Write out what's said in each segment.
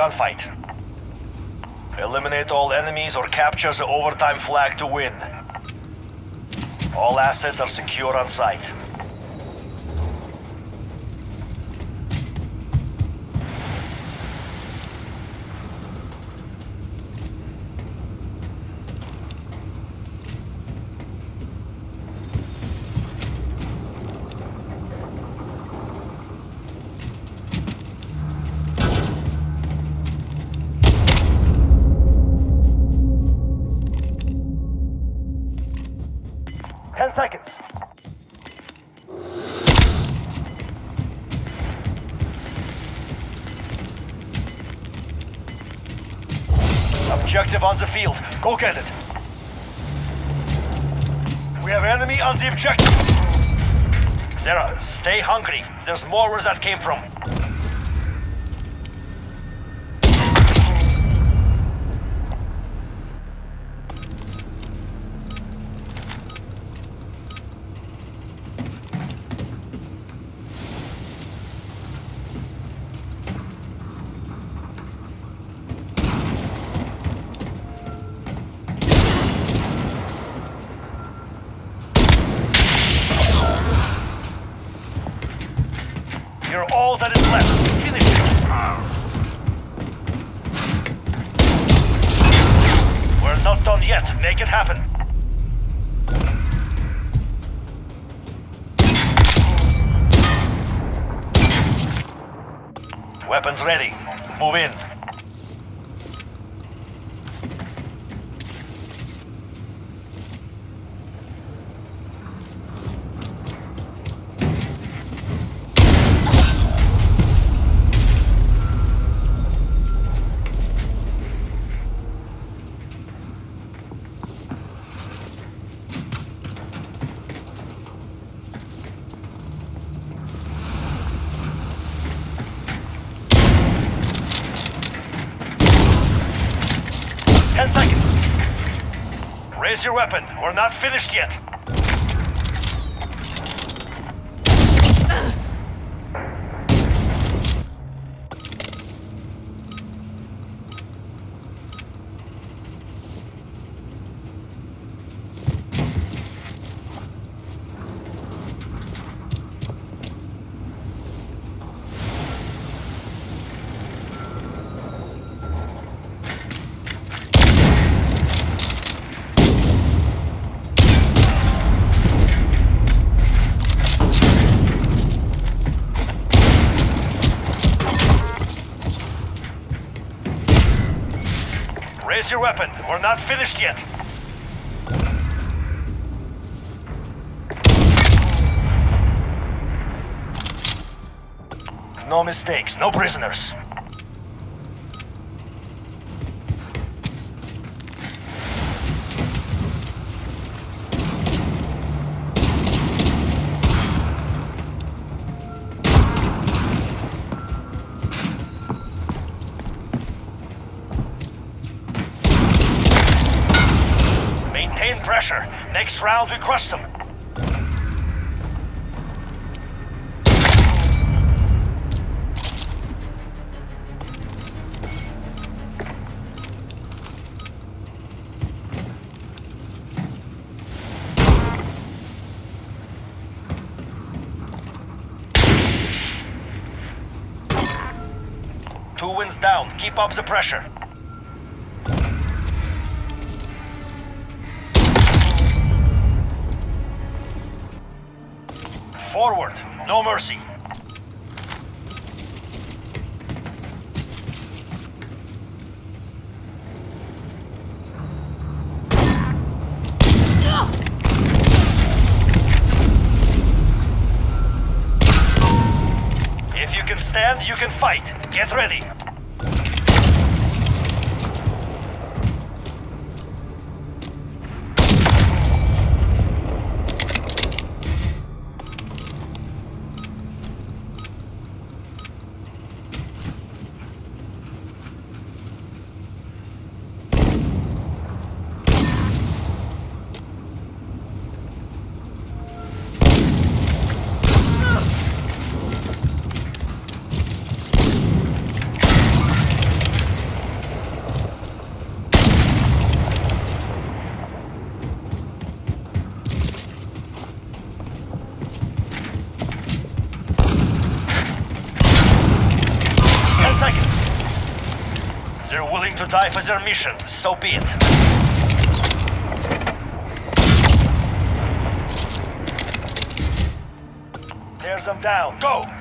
Gunfight. Eliminate all enemies or capture the overtime flag to win. All assets are secure on site. Objective on the field. Go get it. We have enemy on the objective. Zera, stay hungry. There's more where that came from. You're all that is left. Finish it. We're not done yet. Make it happen. Weapons ready. Move in. Ten seconds. Your weapon. We're not finished yet. Your weapon. We're not finished yet. No mistakes, no prisoners. Pressure. Next round, we crush them. Two wins down. Keep up the pressure. Forward. No mercy. If you can stand, you can fight. Get ready. Willing to die for their mission, so be it. Tears them down. Go!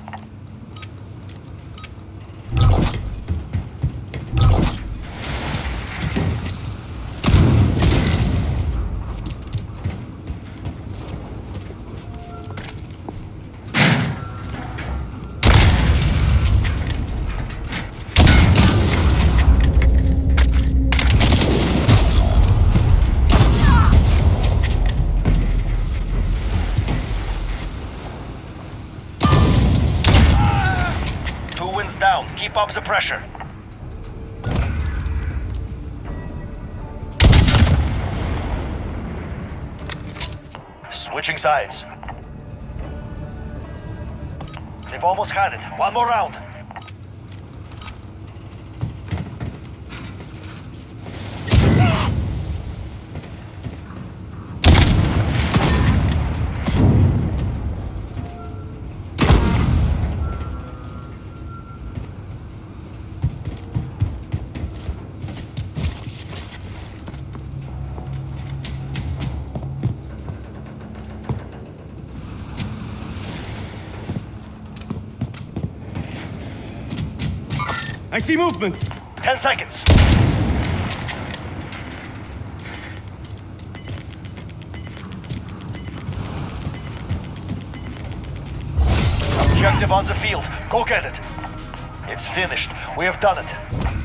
Keep up the pressure. Switching sides. They've almost had it. One more round. I see movement. Ten seconds. Objective on the field. Go get it. It's finished. We have done it.